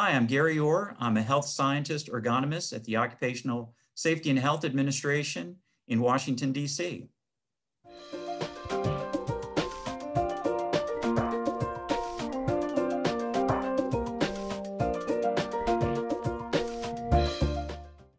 Hi, I'm Gary Orr. I'm a health scientist ergonomist at the Occupational Safety and Health Administration in Washington, D.C.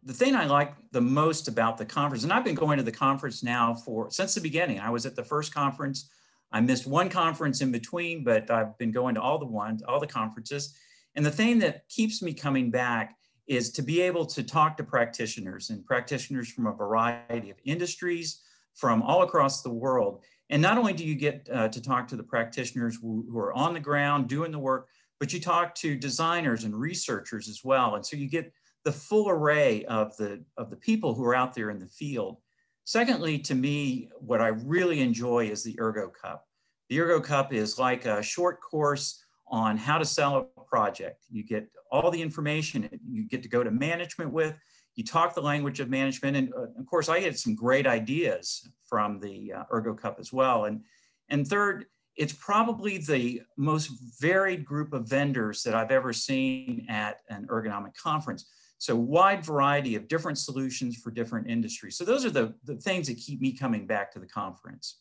The thing I like the most about the conference, and I've been going to the conference now for since the beginning. I was at the first conference. I missed one conference in between, but I've been going to all the ones, all the conferences. And the thing that keeps me coming back is to be able to talk to practitioners and practitioners from a variety of industries from all across the world. And not only do you get uh, to talk to the practitioners who, who are on the ground doing the work, but you talk to designers and researchers as well. And so you get the full array of the, of the people who are out there in the field. Secondly, to me, what I really enjoy is the Ergo Cup. The Ergo Cup is like a short course on how to sell a project. You get all the information you get to go to management with. You talk the language of management. And uh, of course, I get some great ideas from the uh, Ergo Cup as well. And, and third, it's probably the most varied group of vendors that I've ever seen at an ergonomic conference. So wide variety of different solutions for different industries. So those are the, the things that keep me coming back to the conference.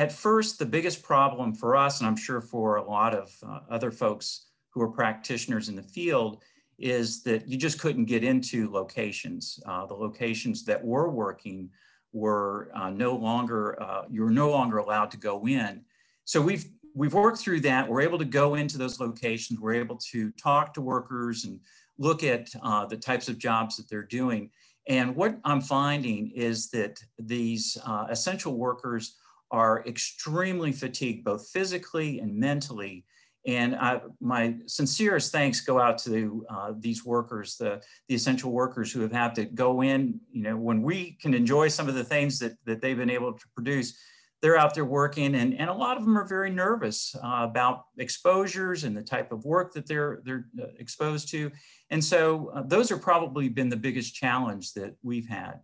At first, the biggest problem for us, and I'm sure for a lot of uh, other folks who are practitioners in the field, is that you just couldn't get into locations. Uh, the locations that were working were uh, no longer, uh, you were no longer allowed to go in. So we've, we've worked through that. We're able to go into those locations. We're able to talk to workers and look at uh, the types of jobs that they're doing. And what I'm finding is that these uh, essential workers are extremely fatigued, both physically and mentally. And I, my sincerest thanks go out to uh, these workers, the, the essential workers who have had to go in, you know, when we can enjoy some of the things that, that they've been able to produce, they're out there working and, and a lot of them are very nervous uh, about exposures and the type of work that they're, they're uh, exposed to. And so uh, those have probably been the biggest challenge that we've had.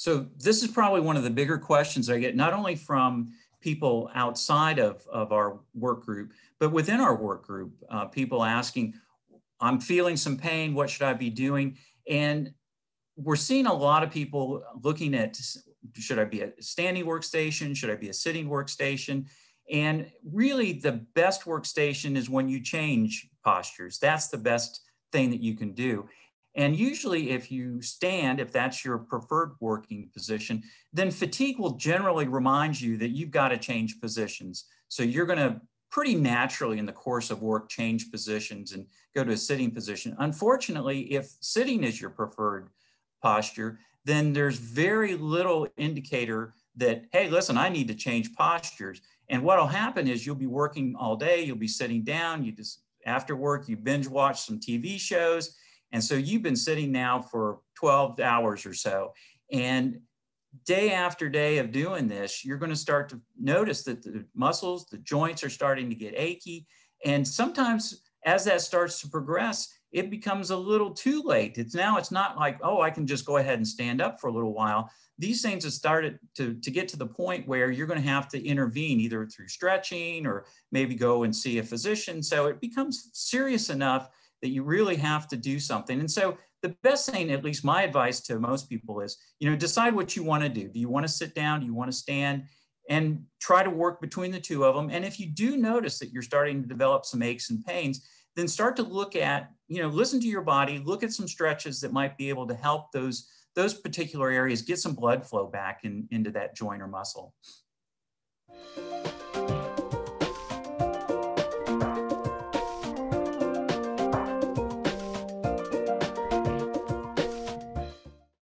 So this is probably one of the bigger questions I get, not only from people outside of, of our work group, but within our work group, uh, people asking, I'm feeling some pain, what should I be doing? And we're seeing a lot of people looking at, should I be a standing workstation? Should I be a sitting workstation? And really the best workstation is when you change postures. That's the best thing that you can do. And usually if you stand, if that's your preferred working position, then fatigue will generally remind you that you've got to change positions. So you're going to pretty naturally in the course of work change positions and go to a sitting position. Unfortunately, if sitting is your preferred posture, then there's very little indicator that, hey, listen, I need to change postures. And what'll happen is you'll be working all day, you'll be sitting down, you just after work, you binge watch some TV shows, and so you've been sitting now for 12 hours or so. And day after day of doing this, you're going to start to notice that the muscles, the joints are starting to get achy. And sometimes as that starts to progress, it becomes a little too late. It's now, it's not like, oh, I can just go ahead and stand up for a little while. These things have started to, to get to the point where you're going to have to intervene either through stretching or maybe go and see a physician. So it becomes serious enough that you really have to do something. And so the best thing, at least my advice to most people is, you know, decide what you want to do. Do you want to sit down? Do you want to stand? And try to work between the two of them. And if you do notice that you're starting to develop some aches and pains, then start to look at, you know, listen to your body, look at some stretches that might be able to help those, those particular areas get some blood flow back in, into that joint or muscle.